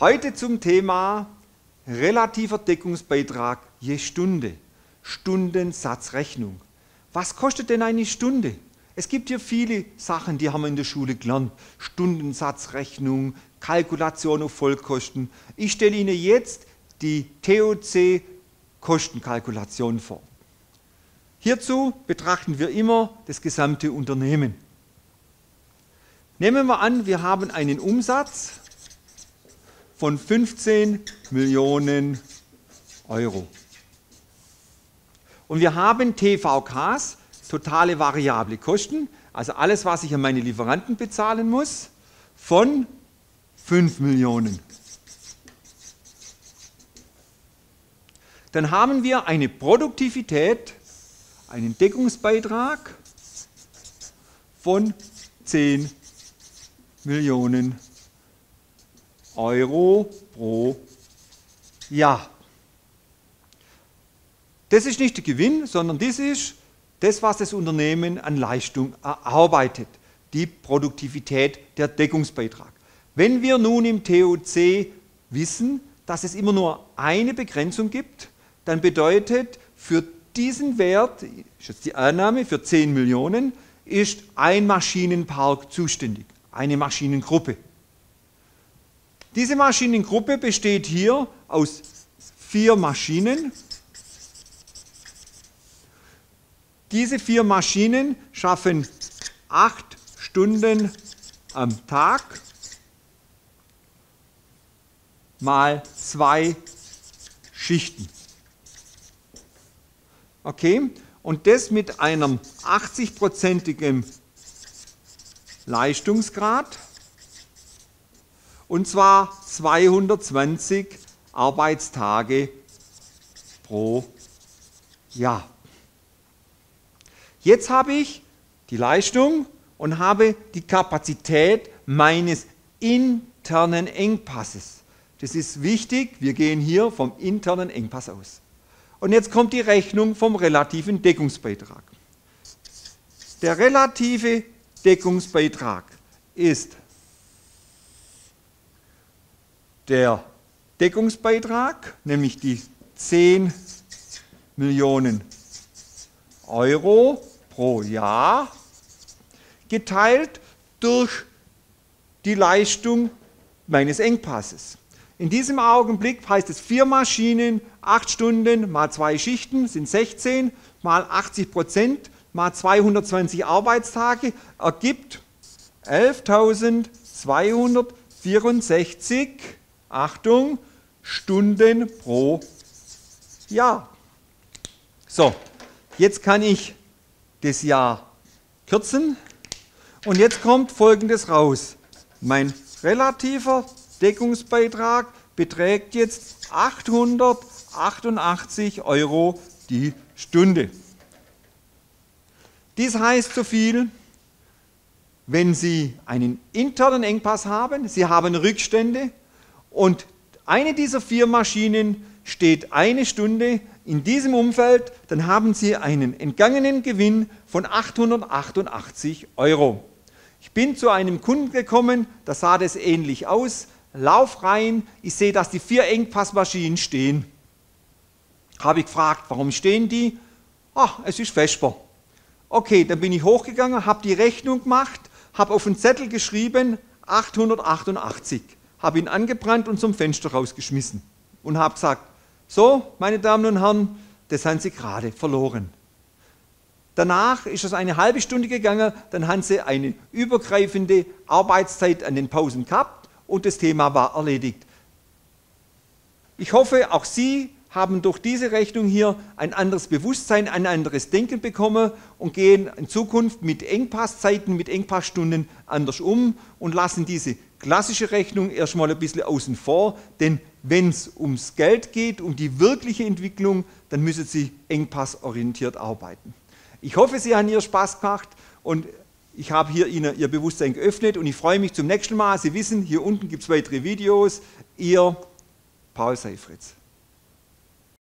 Heute zum Thema relativer Deckungsbeitrag je Stunde, Stundensatzrechnung. Was kostet denn eine Stunde? Es gibt hier viele Sachen, die haben wir in der Schule gelernt. Stundensatzrechnung, Kalkulation auf Vollkosten. Ich stelle Ihnen jetzt die TOC Kostenkalkulation vor. Hierzu betrachten wir immer das gesamte Unternehmen. Nehmen wir an, wir haben einen Umsatz von 15 Millionen Euro. Und wir haben TVKs, totale variable Kosten, also alles, was ich an meine Lieferanten bezahlen muss, von 5 Millionen. Dann haben wir eine Produktivität, einen Deckungsbeitrag von 10 Millionen Euro. Pro Jahr. Das ist nicht der Gewinn, sondern das ist das, was das Unternehmen an Leistung erarbeitet, die Produktivität, der Deckungsbeitrag. Wenn wir nun im TOC wissen, dass es immer nur eine Begrenzung gibt, dann bedeutet für diesen Wert, ist jetzt die Annahme, für 10 Millionen, ist ein Maschinenpark zuständig, eine Maschinengruppe. Diese Maschinengruppe besteht hier aus vier Maschinen. Diese vier Maschinen schaffen acht Stunden am Tag mal zwei Schichten. Okay? Und das mit einem 80-prozentigen Leistungsgrad und zwar 220 Arbeitstage pro Jahr. Jetzt habe ich die Leistung und habe die Kapazität meines internen Engpasses. Das ist wichtig, wir gehen hier vom internen Engpass aus. Und jetzt kommt die Rechnung vom relativen Deckungsbeitrag. Der relative Deckungsbeitrag ist der Deckungsbeitrag, nämlich die 10 Millionen Euro pro Jahr, geteilt durch die Leistung meines Engpasses. In diesem Augenblick heißt es vier Maschinen, acht Stunden mal zwei Schichten sind 16, mal 80 Prozent mal 220 Arbeitstage ergibt 11.264 Achtung, Stunden pro Jahr. So, jetzt kann ich das Jahr kürzen und jetzt kommt Folgendes raus. Mein relativer Deckungsbeitrag beträgt jetzt 888 Euro die Stunde. Dies heißt so viel, wenn Sie einen internen Engpass haben, Sie haben Rückstände, und eine dieser vier Maschinen steht eine Stunde in diesem Umfeld, dann haben Sie einen entgangenen Gewinn von 888 Euro. Ich bin zu einem Kunden gekommen, da sah das ähnlich aus. Lauf rein, ich sehe, dass die vier Engpassmaschinen stehen. Habe ich gefragt, warum stehen die? Ach, es ist Vesper. Okay, dann bin ich hochgegangen, habe die Rechnung gemacht, habe auf den Zettel geschrieben 888 habe ihn angebrannt und zum Fenster rausgeschmissen und habe gesagt, so, meine Damen und Herren, das haben Sie gerade verloren. Danach ist es eine halbe Stunde gegangen, dann haben Sie eine übergreifende Arbeitszeit an den Pausen gehabt und das Thema war erledigt. Ich hoffe, auch Sie haben durch diese Rechnung hier ein anderes Bewusstsein, ein anderes Denken bekommen und gehen in Zukunft mit Engpasszeiten, mit Engpassstunden anders um und lassen diese klassische Rechnung erstmal ein bisschen außen vor, denn wenn es ums Geld geht, um die wirkliche Entwicklung, dann müssen Sie engpassorientiert arbeiten. Ich hoffe, Sie haben hier Spaß gemacht und ich habe hier Ihnen Ihr Bewusstsein geöffnet und ich freue mich zum nächsten Mal. Sie wissen, hier unten gibt es weitere Videos. Ihr Paul Seifritz.